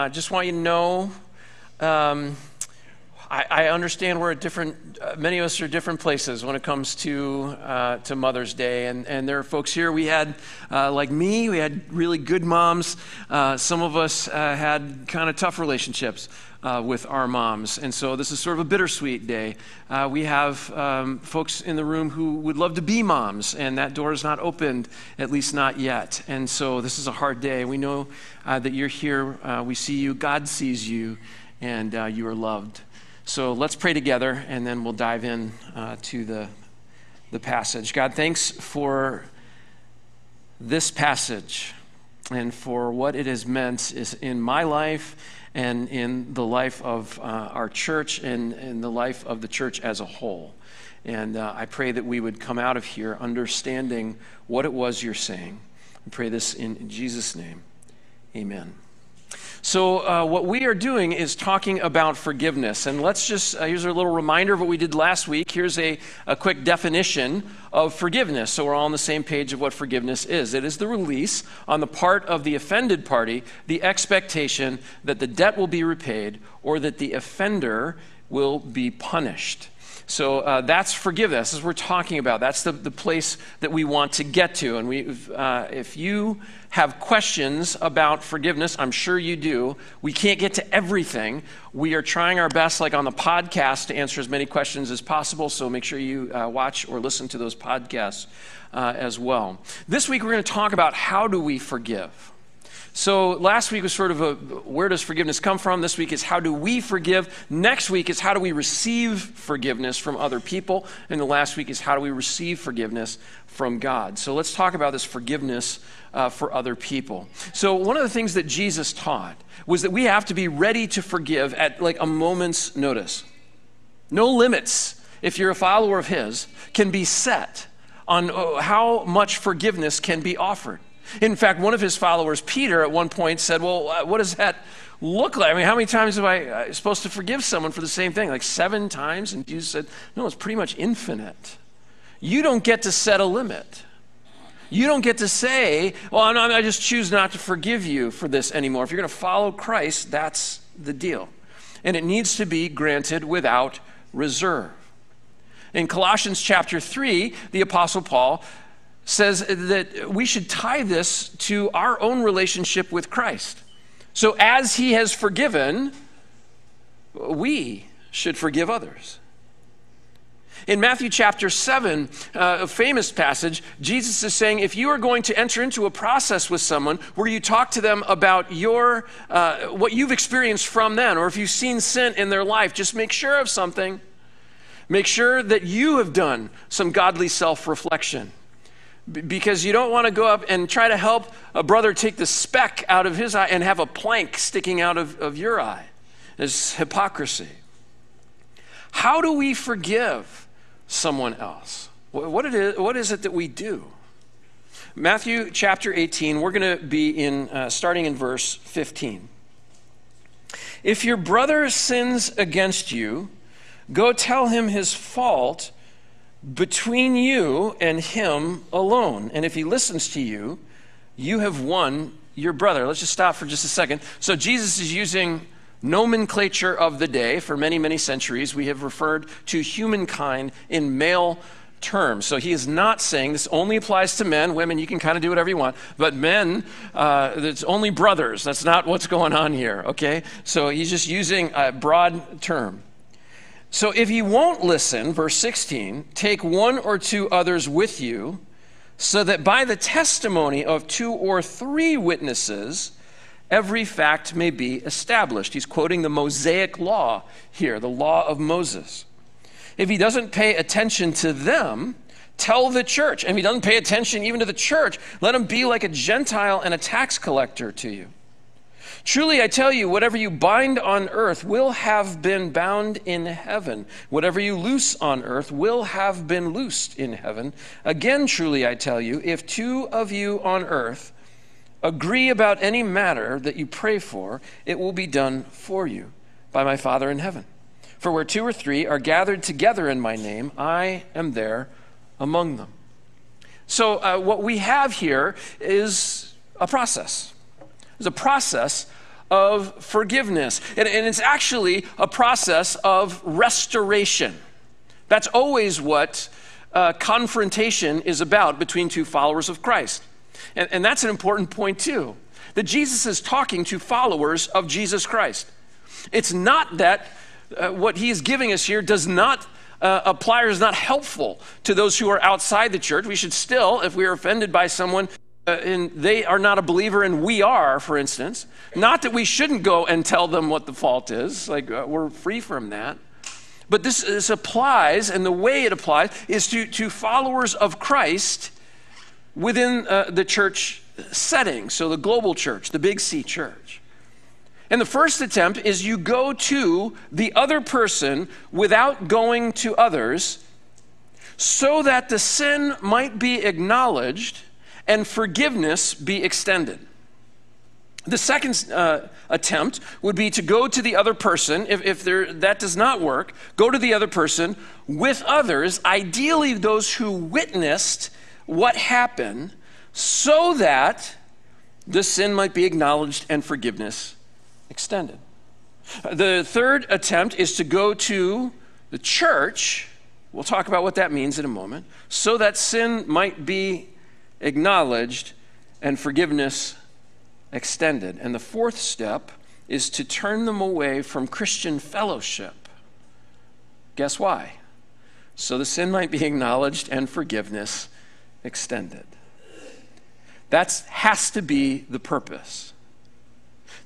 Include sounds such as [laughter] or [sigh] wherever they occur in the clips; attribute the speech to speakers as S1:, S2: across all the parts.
S1: uh, just want you to know um, I, I, understand we're at different, uh, many of us are different places when it comes to, uh, to Mother's Day. And, and there are folks here, we had, uh, like me, we had really good moms. Uh, some of us had kind of tough relationships uh, with our moms. And so this is sort of a bittersweet day. Uh, we have um, folks in the room who would love to be moms, and that door is not opened, at least not yet. And so this is a hard day. We know uh, that you're here. Uh, we see you. God sees you, and uh, you are loved. So let's pray together, and then we'll dive in uh, to the, the passage. God, thanks for this passage and for what it has meant is in my life and in the life of uh, our church and in the life of the church as a whole. And uh, I pray that we would come out of here understanding what it was you're saying. I pray this in Jesus' name. Amen. So, uh, what we are doing is talking about forgiveness. And let's just, uh, here's a little reminder of what we did last week. Here's a, a quick definition of forgiveness. So, we're all on the same page of what forgiveness is it is the release on the part of the offended party, the expectation that the debt will be repaid or that the offender will be punished. So uh, that's forgiveness, as we're talking about. That's the, the place that we want to get to. And we, uh, if you have questions about forgiveness, I'm sure you do. We can't get to everything. We are trying our best, like on the podcast, to answer as many questions as possible. So make sure you uh, watch or listen to those podcasts uh, as well. This week, we're going to talk about how do we forgive. So last week was sort of a where does forgiveness come from? This week is how do we forgive? Next week is how do we receive forgiveness from other people? And the last week is how do we receive forgiveness from God? So let's talk about this forgiveness uh, for other people. So one of the things that Jesus taught was that we have to be ready to forgive at like a moment's notice. No limits, if you're a follower of His, can be set on uh, how much forgiveness can be offered. In fact, one of his followers, Peter, at one point said, Well, uh, what does that look like? I mean, how many times am I uh, supposed to forgive someone for the same thing? Like seven times? And Jesus said, No, it's pretty much infinite. You don't get to set a limit. You don't get to say, Well, I just choose not to forgive you for this anymore. If you're going to follow Christ, that's the deal. And it needs to be granted without reserve. In Colossians chapter 3, the Apostle Paul says that we should tie this to our own relationship with Christ. So, as He has forgiven, we should forgive others. In Matthew chapter 7, uh, a famous passage, Jesus is saying if you are going to enter into a process with someone where you talk to them about your, uh, what you've experienced from them, or if you've seen sin in their life, just make sure of something. Make sure that you have done some godly self reflection because you don't want to go up and try to help a brother take the speck out of his eye and have a plank sticking out of, of your eye. It's hypocrisy. How do we forgive someone else? What, is, what is it that we do? Matthew chapter 18, we're going to be in, uh, starting in verse 15. If your brother sins against you, go tell him his fault between you and him alone. And if he listens to you, you have won your brother. Let's just stop for just a second. So Jesus is using nomenclature of the day. For many, many centuries, we have referred to humankind in male terms. So he is not saying this only applies to men. Women, you can kind of do whatever you want. But men, uh, it's only brothers. That's not what's going on here, okay? So he's just using a broad term. So if you won't listen, verse 16, take one or two others with you, so that by the testimony of two or three witnesses, every fact may be established. He's quoting the Mosaic law here, the law of Moses. If he doesn't pay attention to them, tell the church. And if he doesn't pay attention even to the church, let him be like a Gentile and a tax collector to you. Truly, I tell you, whatever you bind on earth will have been bound in heaven. Whatever you loose on earth will have been loosed in heaven. Again, truly, I tell you, if two of you on earth agree about any matter that you pray for, it will be done for you by my Father in heaven. For where two or three are gathered together in my name, I am there among them. So, uh, what we have here is a process. It's a process of forgiveness. And, and it's actually a process of restoration. That's always what uh, confrontation is about between two followers of Christ. And, and that's an important point, too, that Jesus is talking to followers of Jesus Christ. It's not that uh, what he is giving us here does not uh, apply or is not helpful to those who are outside the church. We should still, if we are offended by someone and they are not a believer and we are, for instance, not that we shouldn't go and tell them what the fault is, like uh, we're free from that. But this, this applies, and the way it applies is to, to followers of Christ within uh, the church setting. So the global church, the big C church. And the first attempt is you go to the other person without going to others so that the sin might be acknowledged and forgiveness be extended. The second uh, attempt would be to go to the other person. If, if there, that does not work, go to the other person with others, ideally those who witnessed what happened, so that the sin might be acknowledged and forgiveness extended. The third attempt is to go to the church. We'll talk about what that means in a moment, so that sin might be acknowledged and forgiveness extended. And the fourth step is to turn them away from Christian fellowship. Guess why? So the sin might be acknowledged and forgiveness extended. That has to be the purpose.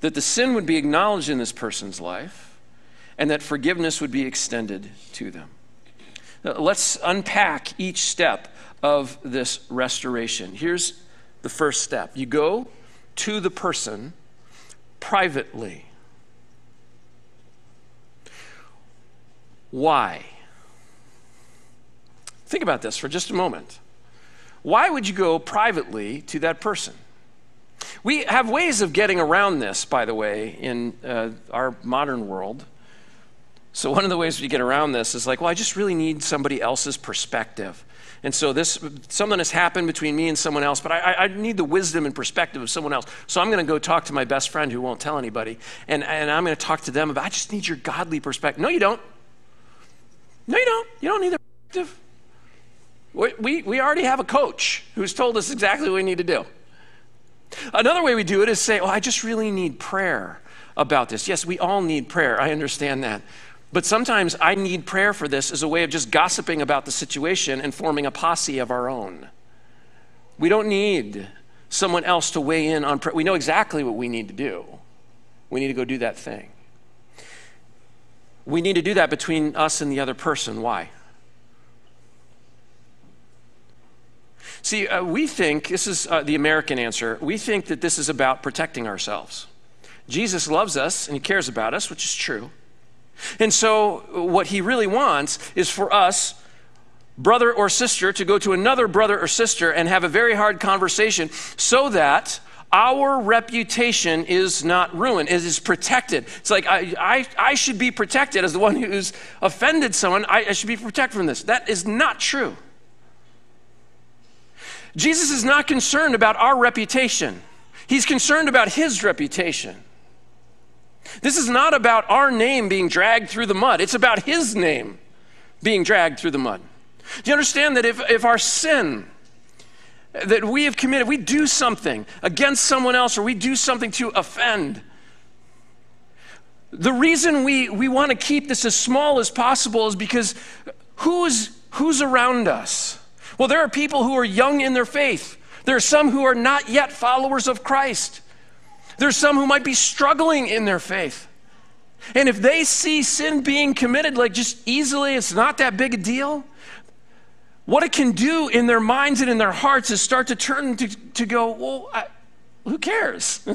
S1: That the sin would be acknowledged in this person's life and that forgiveness would be extended to them. Let's unpack each step of this restoration. Here's the first step you go to the person privately. Why? Think about this for just a moment. Why would you go privately to that person? We have ways of getting around this, by the way, in uh, our modern world. So, one of the ways we get around this is like, well, I just really need somebody else's perspective. And so this something has happened between me and someone else, but I, I need the wisdom and perspective of someone else. So I'm going to go talk to my best friend who won't tell anybody, and, and I'm going to talk to them about. I just need your godly perspective. No, you don't. No, you don't. You don't need the perspective. We, we, we already have a coach who's told us exactly what we need to do. Another way we do it is say, "Well, I just really need prayer about this." Yes, we all need prayer. I understand that. But sometimes I need prayer for this as a way of just gossiping about the situation and forming a posse of our own. We don't need someone else to weigh in on prayer. We know exactly what we need to do. We need to go do that thing. We need to do that between us and the other person. Why? See, uh, we think, this is uh, the American answer, we think that this is about protecting ourselves. Jesus loves us and he cares about us, which is true. And so, what he really wants is for us, brother or sister, to go to another brother or sister and have a very hard conversation so that our reputation is not ruined, it is protected. It's like I, I, I should be protected as the one who's offended someone, I, I should be protected from this. That is not true. Jesus is not concerned about our reputation, he's concerned about his reputation. This is not about our name being dragged through the mud, it's about His name being dragged through the mud. Do you understand that if, if our sin that we have committed, we do something against someone else or we do something to offend, the reason we, we want to keep this as small as possible is because who's, who's around us? Well, there are people who are young in their faith. There are some who are not yet followers of Christ. There's some who might be struggling in their faith. And if they see sin being committed like just easily, it's not that big a deal. What it can do in their minds and in their hearts is start to turn to, to go, well, I, who cares?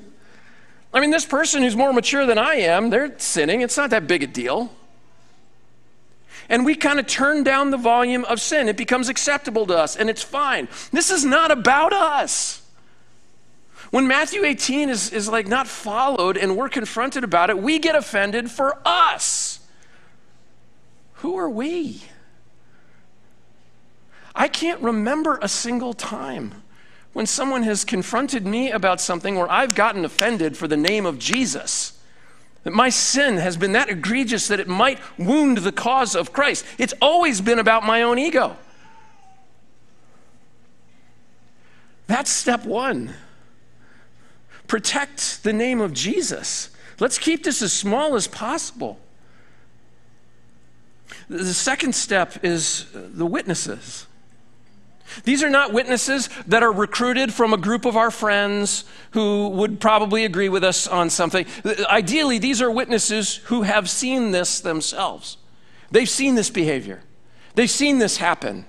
S1: [laughs] I mean, this person who's more mature than I am, they're sinning. It's not that big a deal. And we kind of turn down the volume of sin. It becomes acceptable to us, and it's fine. This is not about us. When Matthew 18 is, is like not followed and we're confronted about it, we get offended for us. Who are we? I can't remember a single time when someone has confronted me about something where I've gotten offended for the name of Jesus. That my sin has been that egregious that it might wound the cause of Christ. It's always been about my own ego. That's step one. Protect the name of Jesus. Let's keep this as small as possible. The second step is the witnesses. These are not witnesses that are recruited from a group of our friends who would probably agree with us on something. Ideally, these are witnesses who have seen this themselves. They've seen this behavior, they've seen this happen.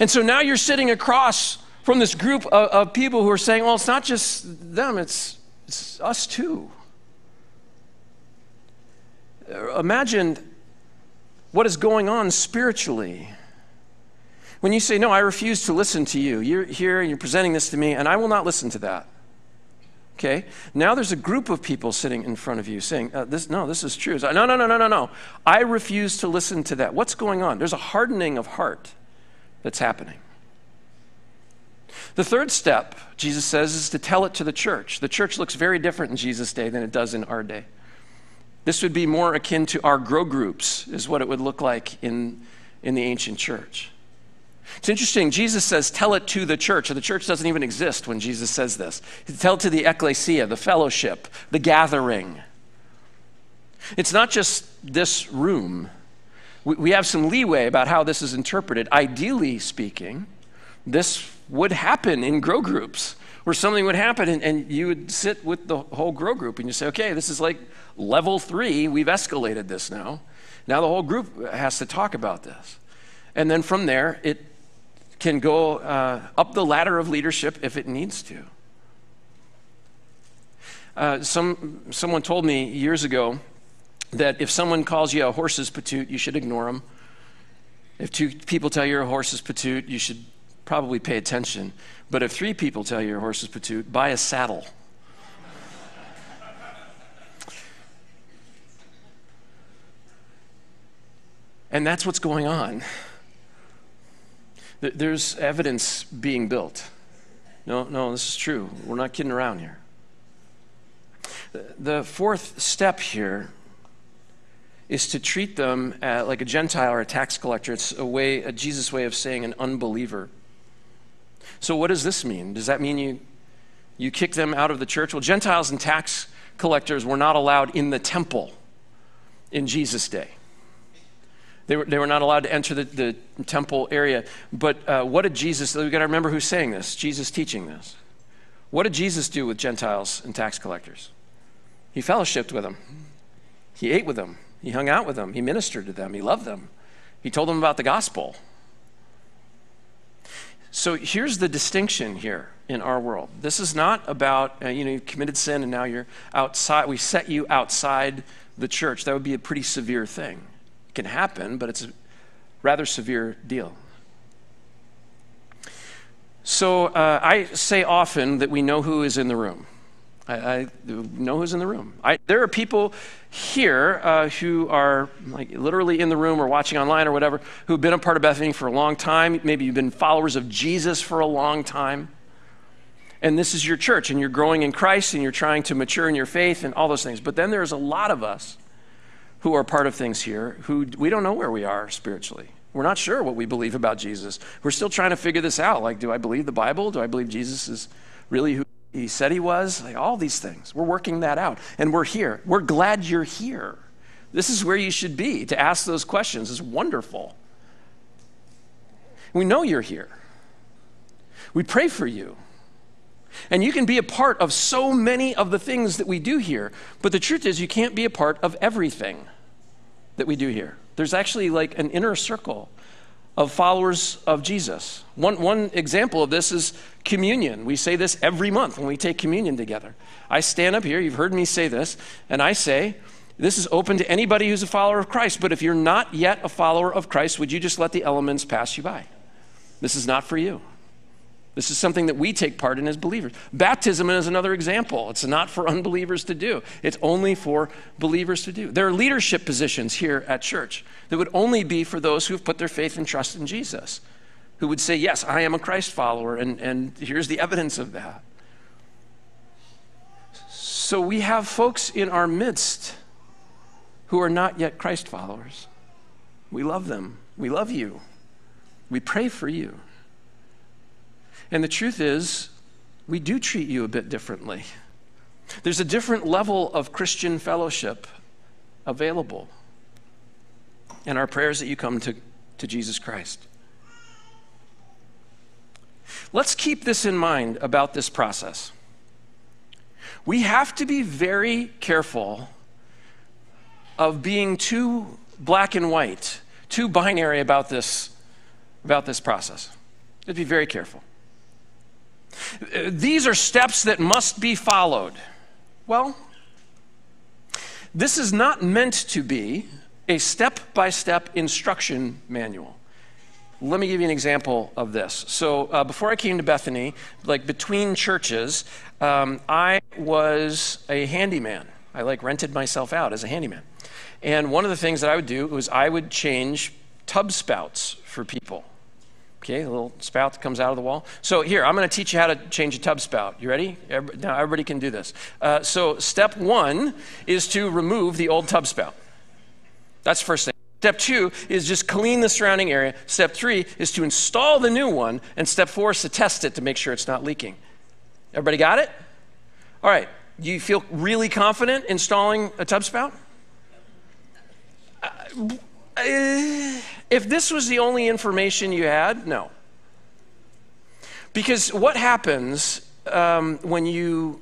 S1: And so now you're sitting across from this group of, of people who are saying, well, it's not just them, it's, it's us too. Imagine what is going on spiritually when you say, No, I refuse to listen to you, you're here and you're presenting this to me, and I will not listen to that. Okay? Now there's a group of people sitting in front of you saying, uh, this, No, this is true. no, no, no, no, no, no. I refuse to listen to that. What's going on? There's a hardening of heart that's happening. The third step, Jesus says, is to tell it to the church. The church looks very different in Jesus' day than it does in our day. This would be more akin to our grow groups, is what it would look like in, in the ancient church. It's interesting. Jesus says, tell it to the church. The church doesn't even exist when Jesus says this. Tell to the ecclesia, the fellowship, the gathering. It's not just this room. We have some leeway about how this is interpreted. Ideally speaking, this would happen in grow groups where something would happen and, and you would sit with the whole grow group and you say, okay, this is like level three. We've escalated this now. Now the whole group has to talk about this. And then from there, it can go uh, up the ladder of leadership if it needs to. Uh, some, someone told me years ago that if someone calls you a horse's patoot, you should ignore them. If two people tell you a horse's patoot, you should probably pay attention. But if three people tell you you're a horse's patoot, buy a saddle. and that's what's going on. There's evidence being built. No, no, this is true. We're not kidding around here. The fourth step here is to treat them like a Gentile or a tax collector. It's a way, a Jesus way of saying an unbeliever. So, what does this mean? Does that mean you, you kick them out of the church? Well, Gentiles and tax collectors were not allowed in the temple in Jesus' day. They were, they were not allowed to enter the, the temple area. But uh, what did Jesus, we've got to remember who's saying this, Jesus teaching this. What did Jesus do with Gentiles and tax collectors? He fellowshipped with them, he ate with them, he hung out with them, he ministered to them, he loved them, he told them about the gospel. So here's the distinction here in our world. This is not about, uh, you know, you've committed sin and now you're outside, we set you outside the church. That would be a pretty severe thing It can happen, but it's a rather severe deal. So uh, I say often that we know who is in the room. I, I know who's in the room. I, there are people here uh, who are like literally in the room or watching online or whatever who've been a part of Bethany for a long time. Maybe you've been followers of Jesus for a long time. And this is your church, and you're growing in Christ, and you're trying to mature in your faith, and all those things. But then there's a lot of us who are part of things here who we don't know where we are spiritually. We're not sure what we believe about Jesus. We're still trying to figure this out. Like, do I believe the Bible? Do I believe Jesus is really who he said he was? Like, all these things. We're working that out. And we're here. We're glad you're here. This is where you should be to ask those questions. It's wonderful. We know you're here. We pray for you. And you can be a part of so many of the things that we do here. But the truth is, you can't be a part of everything that we do here. There's actually like an inner circle of followers of Jesus. One, one example of this is communion. We say this every month when we take communion together. I stand up here, you've heard me say this, and I say, this is open to anybody who's a follower of Christ. But if you're not yet a follower of Christ, would you just let the elements pass you by? This is not for you. This is something that we take part in as believers. Baptism is another example. It's not for [laughs] unbelievers to do, it's only for believers to do. There are leadership positions here at church that would only be for those who've put their faith and trust in Jesus, who would say, Yes, I am a Christ follower, and, and here's the evidence of that. So we have folks in our midst who are not yet Christ followers. We love them. We love you. We pray for you. And the truth is, we do treat you a bit differently. There's a different level of Christian fellowship available. And our prayers that you come to, to Jesus Christ. Let's keep this in mind about this process. We have to be very careful of being too black and white, too binary about this, about this process. Let's be very careful. These are steps that must be followed. Well, this is not meant to be a step by step instruction manual. Let me give you an example of this. So, uh, before I came to Bethany, like between churches, um, I was a handyman. I like rented myself out as a handyman. And one of the things that I would do was I would change tub spouts for people. Okay, a little spout that comes out of the wall. So here, I'm going to teach you how to change a tub spout. You ready? Now everybody can do this. Uh, so step one is to remove the old tub spout. That's the first thing. Step two is just clean the surrounding area. Step three is to install the new one. And step four is to test it to make sure it's not leaking. Everybody got it? All right. Do you feel really confident installing a tub spout? Uh, if this was the only information you had, no. Because what happens um, when you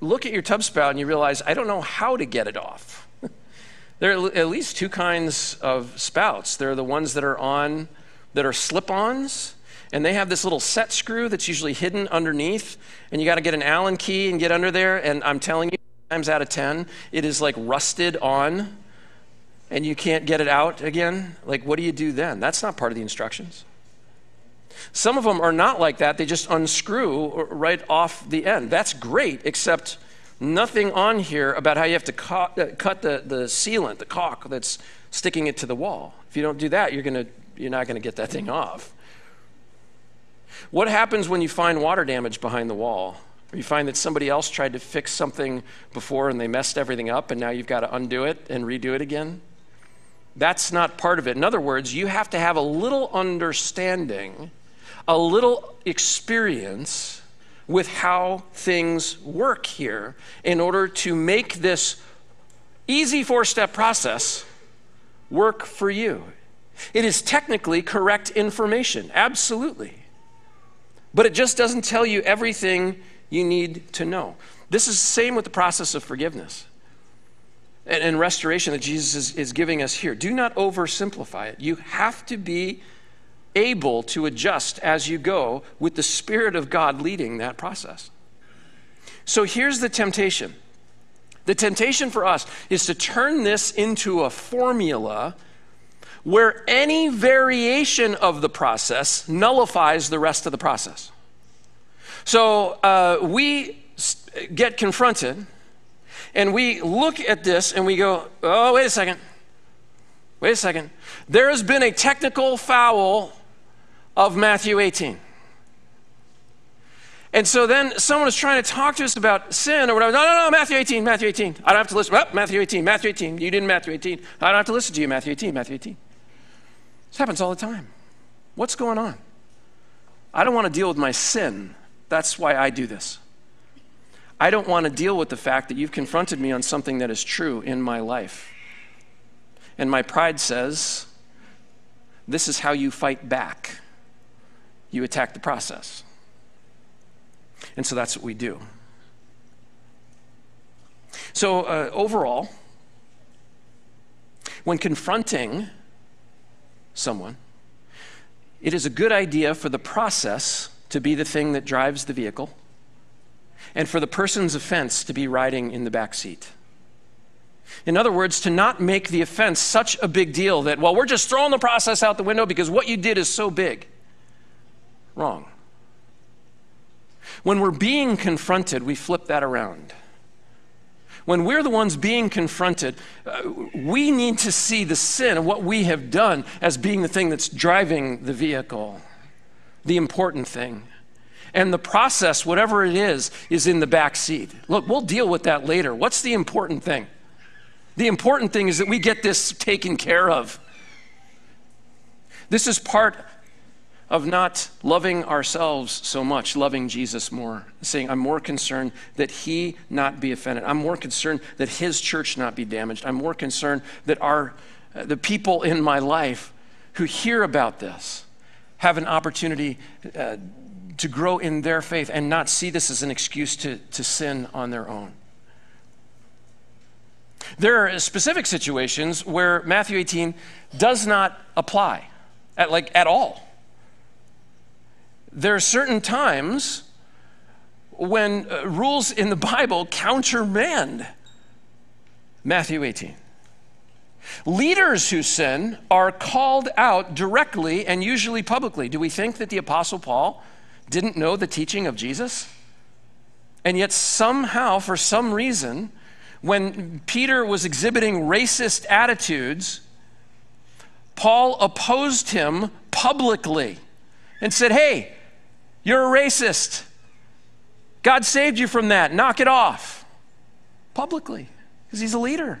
S1: look at your tub spout and you realize, I don't know how to get it off? [laughs] there are at least two kinds of spouts. There are the ones that are on, that are slip ons, and they have this little set screw that's usually hidden underneath, and you got to get an Allen key and get under there. And I'm telling you, times out of 10, it is like rusted on and you can't get it out again, like what do you do then? That's not part of the instructions. Some of them are not like that, they just unscrew right off the end. That's great, except nothing on here about how you have to cut, uh, cut the, the sealant, the caulk that's sticking it to the wall. If you don't do that, you're, gonna, you're not going to get that thing off. What happens when you find water damage behind the wall? Or you find that somebody else tried to fix something before and they messed everything up and now you've got to undo it and redo it again? That's not part of it. In other words, you have to have a little understanding, a little experience with how things work here in order to make this easy four step process work for you. It is technically correct information, absolutely. But it just doesn't tell you everything you need to know. This is the same with the process of forgiveness and, and restoration that Jesus is, is giving us here. Do not oversimplify it. You have to be able to adjust as you go with the Spirit of God leading that process. So here's the temptation the temptation for us is to turn this into a formula where any variation of the process nullifies the rest of the process. So uh, we get confronted and we look at this and we go, oh, wait a second. Wait a second. There has been a technical foul of Matthew 18. And so then someone is trying to talk to us about sin or whatever. No, no, no, Matthew 18, Matthew 18. I don't have to listen. Matthew 18, Matthew 18. You didn't Matthew 18. I don't have to listen to you, Matthew 18, Matthew 18. This happens all the time. What's going on? I don't want to deal with my sin. That's why I do this. I don't want to deal with the fact that you've confronted me on something that is true in my life. And my pride says, this is how you fight back. You attack the process. And so that's what we do. So, uh, overall, when confronting someone, it is a good idea for the process to be the thing that drives the vehicle and for the person's offense to be riding in the back seat. In other words, to not make the offense such a big deal that, well, we're just throwing the process out the window because what you did is so big. Wrong. When we're being confronted, we flip that around. When we're the ones being confronted, uh, we need to see the sin of what we have done as being the thing that's driving the vehicle. the important thing. And the process, whatever it is, is in the back seat. Look, we'll deal with that later. What's the important thing? The important thing is that we get this taken care of. This is part of not loving ourselves so much, loving Jesus more, saying, I'm more concerned that he not be offended. I'm more concerned that his church not be damaged. I'm more concerned that our, uh, the people in my life who hear about this have an opportunity uh, to grow in their faith and not see this as an excuse to, to sin on their own. There are specific situations where Matthew 18 does not apply at like at all. There are certain times when uh, rules in the Bible countermand Matthew 18. Leaders who sin are called out directly and usually publicly. Do we think that the Apostle Paul didn't know the teaching of Jesus? And yet, somehow, for some reason, when Peter was exhibiting racist attitudes, Paul opposed him publicly and said, Hey, you're a racist. God saved you from that. Knock it off. Publicly, because he's a leader.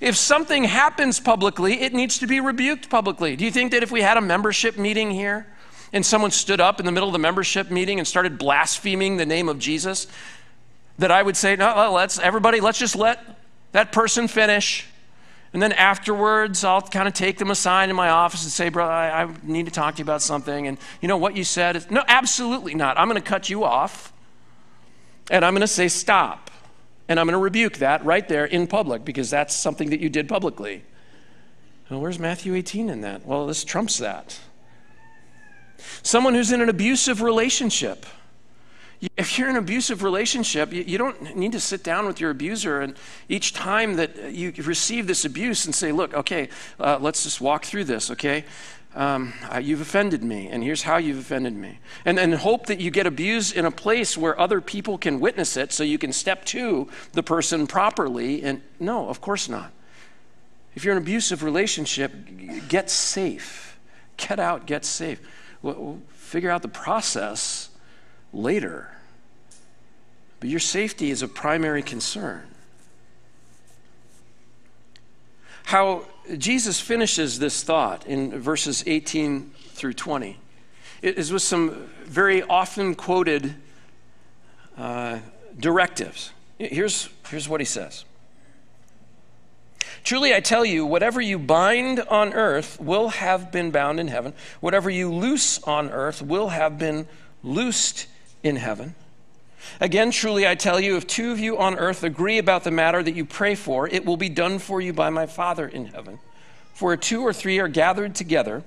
S1: If something happens publicly, it needs to be rebuked publicly. Do you think that if we had a membership meeting here and someone stood up in the middle of the membership meeting and started blaspheming the name of Jesus, that I would say, no, let's, everybody, let's just let that person finish. And then afterwards, I'll kind of take them aside in my office and say, brother, I, I need to talk to you about something. And you know what you said is, no, absolutely not. I'm going to cut you off and I'm going to say, stop. And I'm going to rebuke that right there in public because that's something that you did publicly. Well, where's Matthew 18 in that? Well, this trumps that. Someone who's in an abusive relationship. If you're in an abusive relationship, you, don't need to sit down with your abuser and each time that you receive this abuse and say, look, okay, uh, let's just walk through this, okay? Um, uh, you've offended me, and here's how you've offended me. And then hope that you get abused in a place where other people can witness it so you can step to the person properly. And no, of course not. If you're in an abusive relationship, get safe. Get out, get safe. We'll figure out the process later. But your safety is a primary concern. How Jesus finishes this thought in verses 18 through 20 it is with some very often quoted uh, directives. Here's, here's what he says Truly, I tell you, whatever you bind on earth will have been bound in heaven. Whatever you loose on earth will have been loosed in heaven. Again, truly, I tell you, if two of you on earth agree about the matter that you pray for, it will be done for you by my Father in heaven. For two or three are gathered together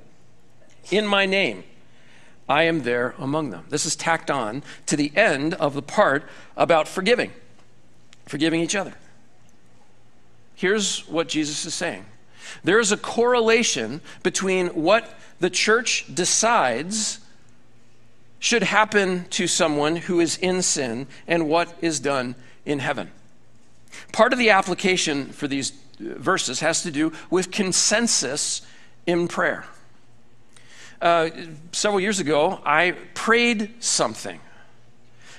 S1: in my name, I am there among them. This is tacked on to the end of the part about forgiving, forgiving each other. Here's what Jesus is saying there is a correlation between what the church decides should happen to someone who is in sin and what is done in heaven. Part of the application for these verses has to do with consensus in prayer. Uh, several years ago, I prayed something.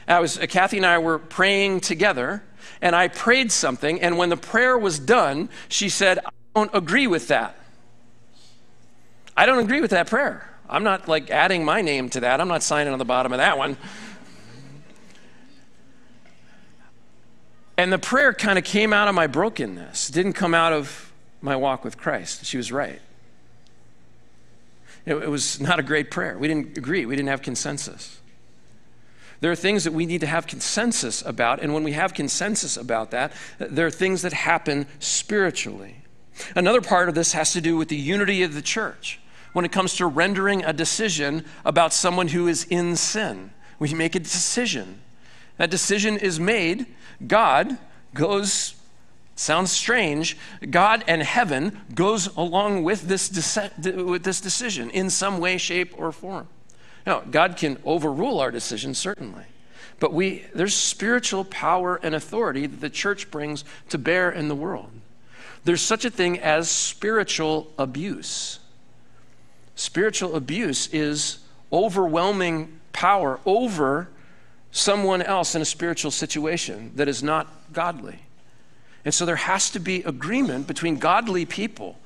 S1: I was, Kathy and I were praying together, and I prayed something, and when the prayer was done, she said, I don't agree with that. I don't agree with that prayer. I'm not like adding my name to that. I'm not signing on the bottom of that one. And the prayer kind of came out of my brokenness, it didn't come out of my walk with Christ. She was right. It, it was not a great prayer. We didn't agree, we didn't have consensus. There are things that we need to have consensus about, and when we have consensus about that, there are things that happen spiritually. Another part of this has to do with the unity of the church. When it comes to rendering a decision about someone who is in sin, we make a decision. That decision is made. God goes sounds strange god and heaven goes along with this, with this decision in some way shape or form now, God can overrule our decisions, certainly. But we, there's spiritual power and authority that the church brings to bear in the world. There's such a thing as spiritual abuse. spiritual abuse is overwhelming power over someone else in a spiritual situation that is not godly. And so there has to be agreement between godly people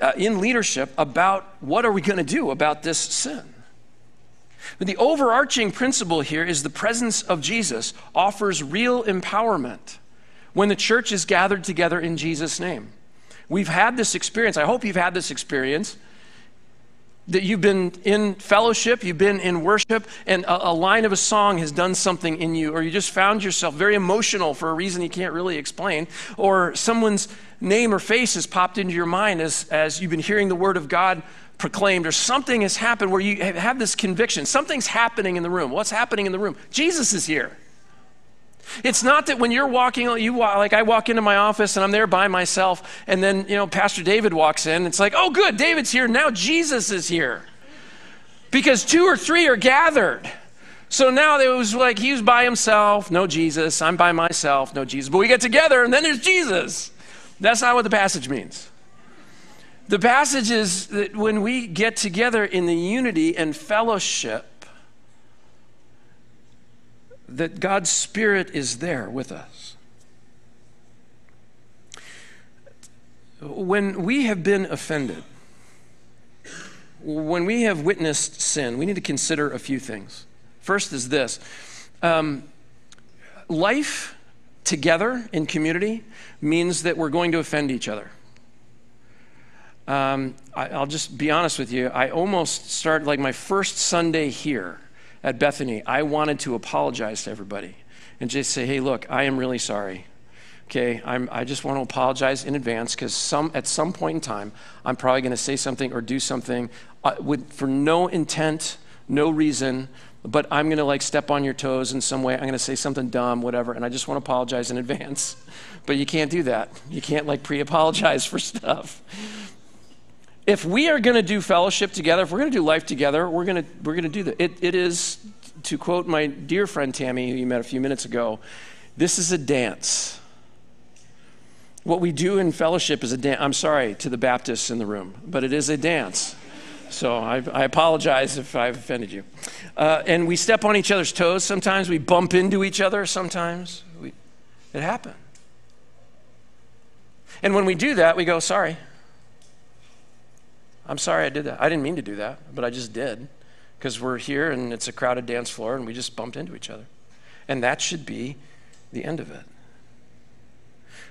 S1: uh, in leadership about what are we going to do about this sin. But the overarching principle here is the presence of Jesus offers real empowerment when the church is gathered together in Jesus' name. We've had this experience. I hope you've had this experience that you've been in fellowship, you've been in worship, and a, a, line of a song has done something in you, or you just found yourself very emotional for a reason you can't really explain, or someone's name or face has popped into your mind as, as you've been hearing the word of God proclaimed, or something has happened where you have this conviction. Something's happening in the room. What's happening in the room? Jesus is here. It's not that when you're walking, you like I walk into my office and I'm there by myself, and then you know Pastor David walks in. It's like, oh, good, David's here. Now Jesus is here, because two or three are gathered. So now it was like he was by himself, no Jesus. I'm by myself, no Jesus. But we get together, and then there's Jesus. That's not what the passage means. The passage is that when we get together in the unity and fellowship that God's Spirit is there with us. When we have been offended, when we have witnessed sin, we need to consider a few things. First is this um, life together in community means that we're going to offend each other. Um, I, will just be honest with you. I almost started, like my first Sunday here, at Bethany, I wanted to apologize to everybody and just say, hey, look, I am really sorry. Okay, I'm, I just want to apologize in advance because some, at some point in time, I'm probably going to say something or do something uh, with, for no intent, no reason, but I'm going to like step on your toes in some way. I'm going to say something dumb, whatever, and I just want to apologize in advance. [laughs] But you can't do that. You can't like pre apologize [laughs] for stuff if we are going to do fellowship together, if we're going to do life together, we're going to, we're going to do that. It, it is, to quote my dear friend Tammy, who you met a few minutes ago, this is a dance. What we do in fellowship is a dance. I'm sorry to the Baptists in the room, but it is a dance. So I, I apologize if I've offended you. Uh, and we step on each other's toes sometimes. We bump into each other sometimes. We, it happens. And when we do that, we go, sorry. I'm sorry I did that. I didn't mean to do that, but I just did because we're here and it's a crowded dance floor and we just bumped into each other. And that should be the end of it.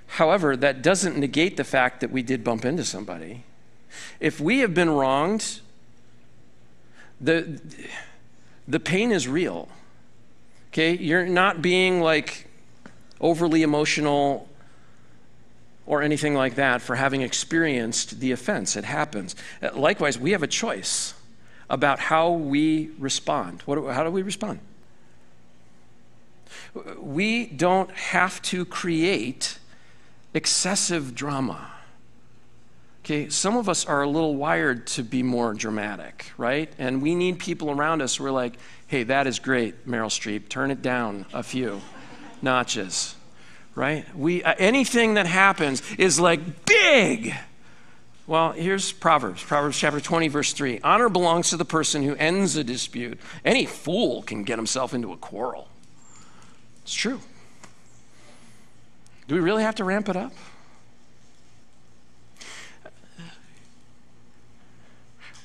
S1: However, that doesn't negate the fact that we did bump into somebody. If we have been wronged, the, the pain is real. Okay? You're not being like overly emotional or anything like that for having experienced the offense. It happens. Uh, likewise, we have a choice about how we respond. What, how do we respond? We don't have to create excessive drama. Okay, some of us are a little wired to be more dramatic, right? And we need people around us who are like, hey, that is great, Meryl Streep, turn it down a few notches right? We, uh, anything that happens is like big. Well, here's Proverbs, Proverbs chapter 20, verse 3. Honor belongs to the person who ends a dispute. Any fool can get himself into a quarrel. It's true. Do we really have to ramp it up?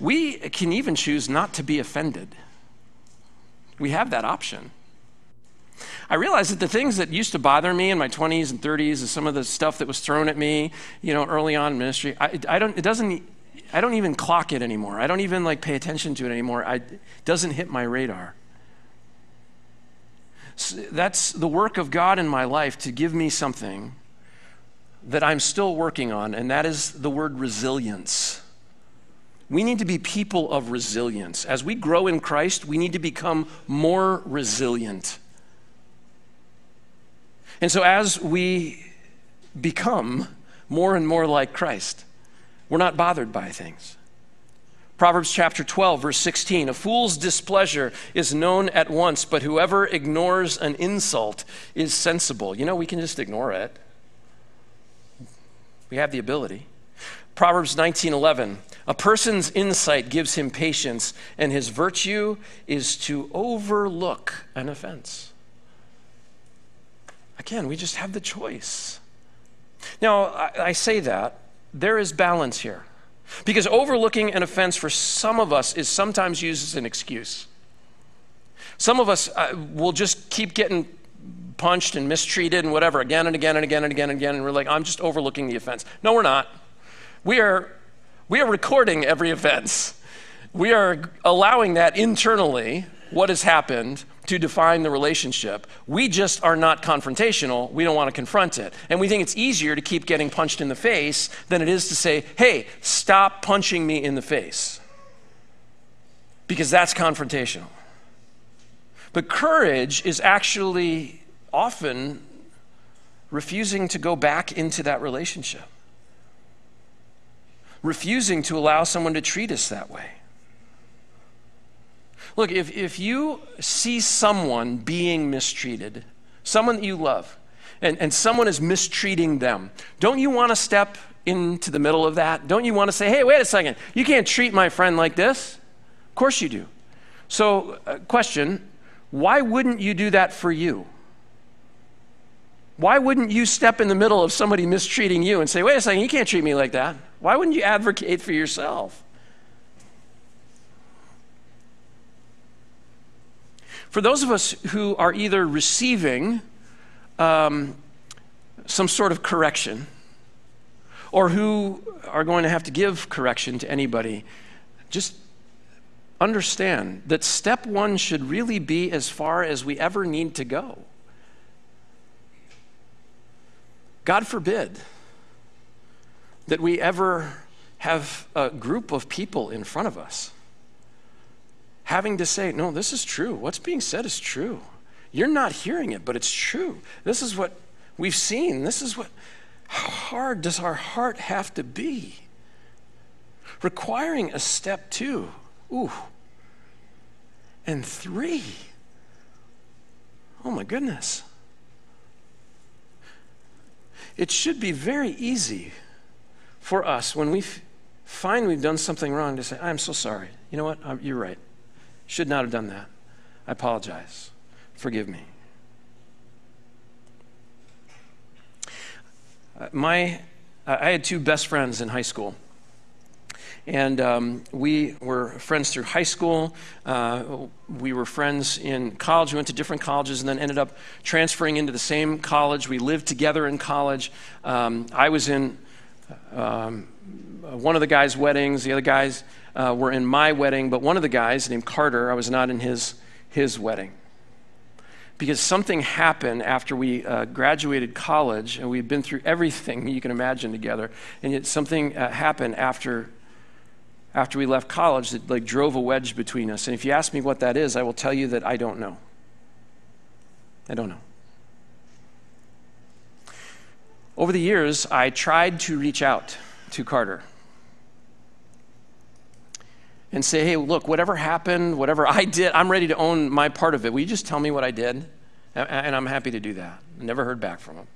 S1: We can even choose not to be offended. We have that option. I realized that the things that used to bother me in my 20s and 30s and some of the stuff that was thrown at me, you know, early on in ministry, I, I don't, it doesn't, I don't even clock it anymore. I don't even like pay attention to it anymore. I, it doesn't hit my radar. So that's the work of God in my life to give me something that I'm still working on, and that is the word resilience. We need to be people of resilience. As we grow in Christ, we need to become more resilient. And so, as we become more and more like Christ, we're not bothered by things. Proverbs chapter 12, verse 16 A fool's displeasure is known at once, but whoever ignores an insult is sensible. You know, we can just ignore it. We have the ability. Proverbs 19:11 A person's insight gives him patience, and his virtue is to overlook an offense. Again, we just have the choice. Now, I, I say that, there is balance here. Because overlooking an offense for some of us is sometimes used as an excuse. Some of us uh, will just keep getting punched and mistreated and whatever again and again and again and again and again, and we're like, I'm just overlooking the offense. No, we're not. We are we are recording every offense. We are allowing that internally, what has happened, to define the relationship. We just are not confrontational. We don't want to confront it. And we think it's easier to keep getting punched in the face than it is to say, hey, stop punching me in the face. Because that's confrontational. But courage is actually often refusing to go back into that relationship refusing to allow someone to treat us that way. Look, if, if you see someone being mistreated, someone that you love, and, and someone is mistreating them, don't you want to step into the middle of that? Don't you want to say, hey, wait a second, you can't treat my friend like this? Of course you do. So, uh, question why wouldn't you do that for you? Why wouldn't you step in the middle of somebody mistreating you and say, wait a second, you can't treat me like that? Why wouldn't you advocate for yourself? For those of us who are either receiving um, some sort of correction or who are going to have to give correction to anybody, just understand that step one should really be as far as we ever need to go. God forbid that we ever have a group of people in front of us having to say, No, this is true. What's being said is true. You're not hearing it, but it's true. This is what we've seen. This is what, how hard does our heart have to be? Requiring a step two, ooh, and three. Oh my goodness it should be very easy for us when we find we've done something wrong to say, I'm so sorry. You know what? You're right. Should not have done that. I apologize. Forgive me. Uh, my, I had two best friends in high school. And um, we were friends through high school. Uh, we were friends in college. We went to different colleges and then ended up transferring into the same college. We lived together in college. Um, I was in um, one of the guys' weddings. The other guys uh, were in my wedding. But one of the guys, named Carter, I was not in his, his wedding because something happened after we uh, graduated college and we'd been through everything you can imagine together and yet something uh, happened after after we left college that like drove a wedge between us. And if you ask me what that is, I will tell you that I don't know. I don't know. Over the years, I tried to reach out to Carter and say, hey, look, whatever happened, whatever I did, I'm ready to own my part of it. Will you just tell me what I did? And I'm happy to do that. never heard back from him.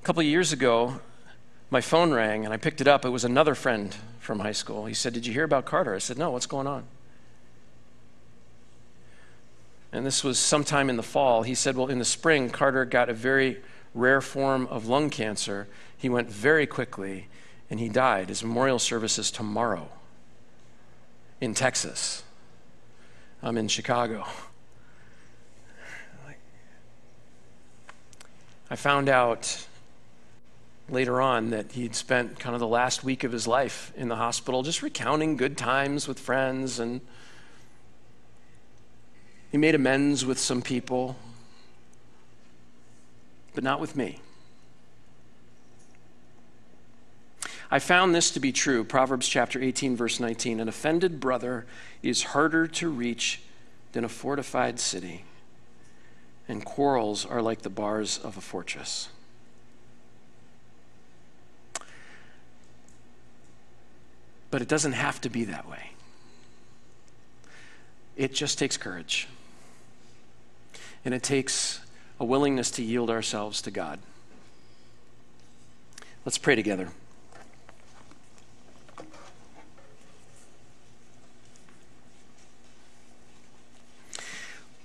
S1: A couple of years ago, my phone rang and I picked it up. It was another friend from high school. He said, Did you hear about Carter? I said, No, what's going on? And this was sometime in the fall. He said, Well, in the spring, Carter got a very rare form of lung cancer. He went very quickly and he died. His memorial service is tomorrow in Texas. I'm in Chicago. I found out later on that he'd spent kind of the last week of his life in the hospital just recounting good times with friends and he made amends with some people, but not with me. I found this to be true. Proverbs chapter 18, verse 19. An offended brother is harder to reach than a fortified city, and quarrels are like the bars of a fortress. But it doesn't have to be that way. It just takes courage. And it takes a willingness to yield ourselves to God. Let's pray together.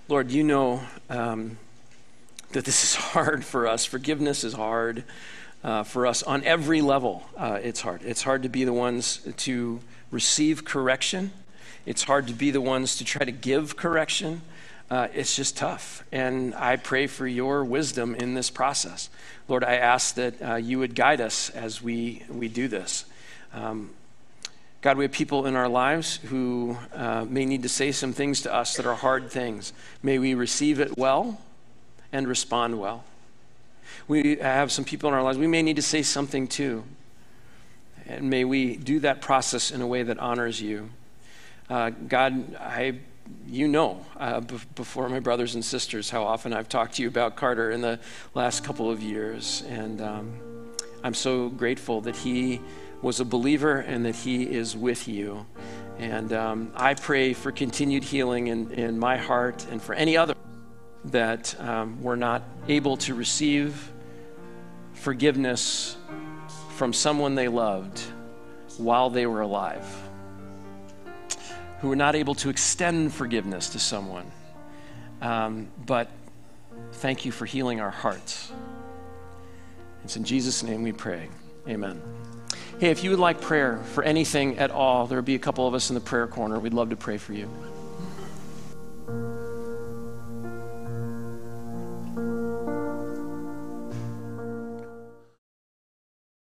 S1: Lord, you know um, that this is [laughs] hard for us. Forgiveness is hard uh, for us on every level. Uh, it's hard. It's hard to be the ones to receive correction, it's hard to be the ones to try to give correction. Uh, it's just tough. And I pray for your wisdom in this process. Lord, I ask that uh, you would guide us as we, we do this. Um, God, we have people in our lives who uh, may need to say some things to us that are hard things. May we receive it well and respond well. We have some people in our lives we may need to say something too. And may we do that process in a way that honors you. Uh, God, I, you know, uh, b- before my brothers and sisters, how often I've talked to you about Carter in the last couple of years. And um, I'm so grateful that he was a believer and that he is with you. And um, I pray for continued healing in, in my heart and for any other that um, were not able to receive forgiveness from someone they loved while they were alive, who were not able to extend forgiveness to someone. Um, but thank you for healing our hearts. It's in Jesus' name we pray. Amen. Hey, if you would like prayer for anything at all, there will be a couple of us in the prayer corner. We'd love to pray for you.